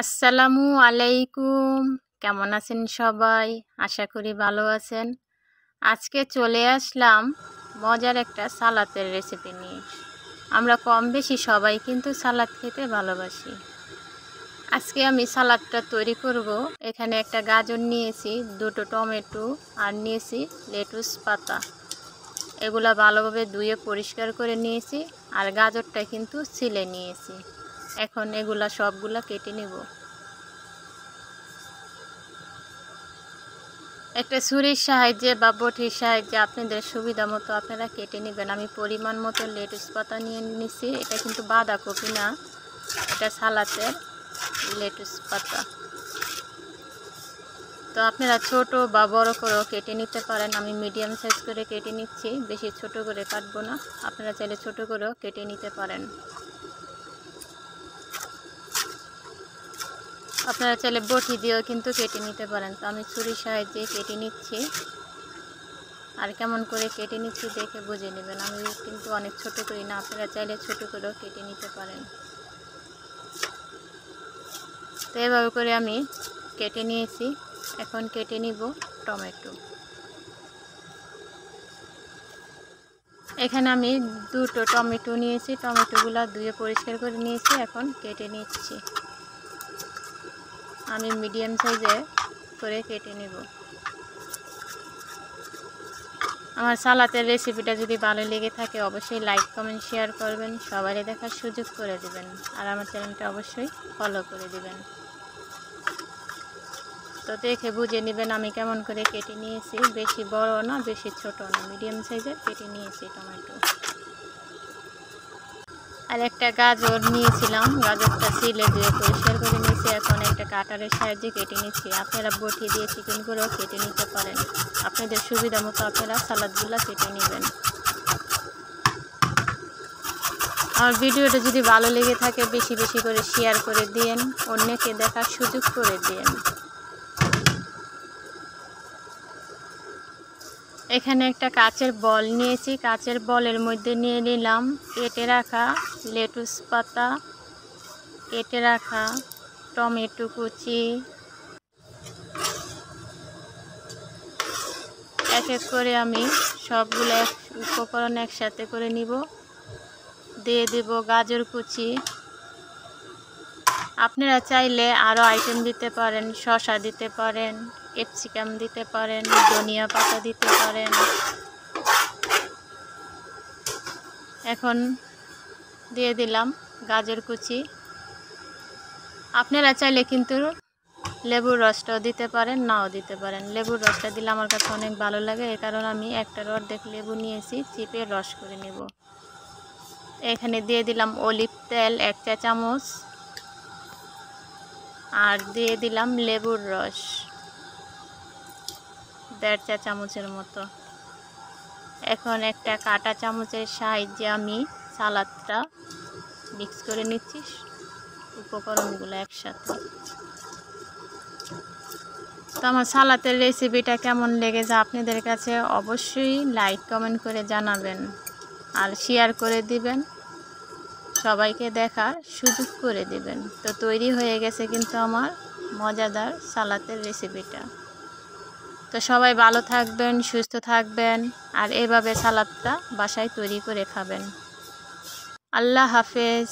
আসসালামু আলাইকুম। কেমন আছেন সবাই? আশা করি ভালো আছেন। আজকে চলে আসলাম মজার একটা সালাতের রেসিপি নিয়ে। আমরা কম বেশি সবাই কিন্তু সালাদ খেতে ভালোবাসি। আজকে আমি সালাদটা তৈরি করব। এখানে একটা গাজর নিয়েছি, দুটো টমেটো, আর নিয়েছি লেটুস পাতা। এগুলা ভালোভাবে ধুয়ে পরিষ্কার করে নিয়েছি, আর গাজরটা কিন্তু ছিলে নিয়েছি। এখন এগুলা সবগুলা কেটে নেব। একটা ছুরির সাহায্যে বা বটির সাহায্যে আপনাদের সুবিধা মতো আপনারা কেটে নেবেন। আমি পরিমাণ মতো লেটুস পাতা নিয়ে নিছি। এটা কিন্তু বাঁধাকপি না, এটা সালাতের লেটুস পাতা। তো আপনারা ছোট বা বড় করেও কেটে নিতে পারেন। আমি মিডিয়াম সাইজ করে কেটে নিচ্ছি, বেশি ছোট করে কাটবো না। আপনারা চাইলে ছোট করেও কেটে নিতে পারেন। আপনারা চাইলে বটি দিয়েও কিন্তু কেটে নিতে পারেন। তো আমি ছুরির সাহায্যে কেটে নিচ্ছি। আর কেমন করে কেটে নিচ্ছি দেখে বুঝে নেবেন। আমি কিন্তু অনেক ছোট করি না, আপনারা চাইলে ছোট করেও কেটে নিতে পারেন। তো এভাবে করে আমি কেটে নিয়েছি। এখন কেটে নিব টমেটো। এখানে আমি দুটো টমেটো নিয়েছি। টমেটোগুলো ধুয়ে পরিষ্কার করে নিয়েছি। এখন কেটে নিচ্ছি। আমি মিডিয়াম সাইজে করে কেটে নেব। আমার সালাতের রেসিপিটা যদি ভালো লেগে থাকে, অবশ্যই লাইক কমেন্ট শেয়ার করবেন। সবারই দেখার সুযোগ করে দিবেন। আর আমার চ্যানেলটা অবশ্যই ফলো করে দিবেন। তো দেখে বুঝে নেবেন আমি কেমন করে কেটে নিয়েছি। বেশি বড় না, বেশি ছোট না। মিডিয়াম সাইজের কেটে নিয়েছি টমেটো। আর একটা গাজর নিয়েছিলাম। গাজরটা সিলে দিয়ে পরিষ্কার করে নিয়েছি এখন একটা কাটারের সাহায্যে কেটে নিচ্ছি। আপনারা বটি দিয়ে চিকেন করেও কেটে নিতে পারেন। আপনাদের সুবিধা মতো আপনারা সালাদগুলো কেটে নেবেন। আমার ভিডিওটা যদি ভালো লেগে থাকে, বেশি বেশি করে শেয়ার করে দিন অন্যকে দেখার সুযোগ করে দিন এখানে একটা কাচের বল নিয়েছি। কাচের বলের মধ্যে নিয়ে নিলাম। কেটে রাখা লেটুস পাতা। কেটে রাখা টমেটো কুচি, এক এক করে আমি সবগুলো এক উপকরণ একসাথে করে নিব। দিয়ে দেব গাজর কুচি। আপনারা চাইলে আরও আইটেম দিতে পারেন শশা দিতে পারেন ক্যাপসিকাম দিতে পারেন, ধনিয়া পাতা দিতে পারেন। এখন দিয়ে দিলাম গাজর কুচি। আপনারা চাইলে কিন্তু লেবুর রসটাও দিতে পারেন, নাও দিতে পারেন। লেবুর রসটা দিলে আমার কাছে অনেক ভালো লাগে। এ কারণে আমি একটা অর্ধেক লেবু নিয়েছি, চিপে রস করে নেব। এখানে দিয়ে দিলাম অলিভ তেল, এক চা চামচ। আর দিয়ে দিলাম লেবুর রস, দেড় চা চামচের মতো। এখন একটা কাটা চামচের সাহায্যে আমি সালাদটা মিক্স করে নিচ্ছি। উপকরণগুলো একসাথে। তো আমার সালাতের রেসিপিটা কেমন লেগেছে আপনাদের কাছে অবশ্যই লাইক কমেন্ট করে জানাবেন আর শেয়ার করে দিবেন। সবাইকে দেখার সুযোগ করে দিবেন। তো তৈরি হয়ে গেছে কিন্তু আমার মজাদার সালাতের রেসিপিটা তো সবাই ভালো থাকবেন, সুস্থ থাকবেন আর এভাবে সালাদটা বাসায় তৈরি করে খাবেন। আল্লাহ হাফেজ।